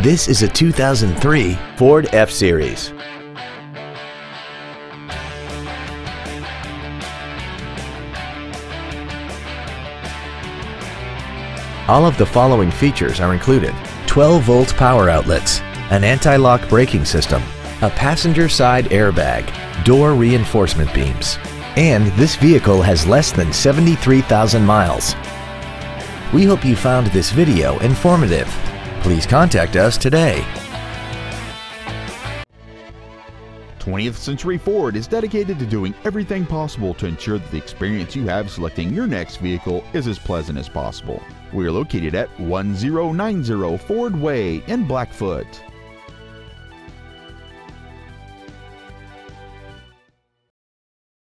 This is a 2003 Ford F-Series. All of the following features are included. 12 volt power outlets, an anti-lock braking system, a passenger side airbag, door reinforcement beams, and this vehicle has less than 73,000 miles. We hope you found this video informative. Please contact us today. 20th Century Ford is dedicated to doing everything possible to ensure that the experience you have selecting your next vehicle is as pleasant as possible. We are located at 1090 Ford Way in Blackfoot.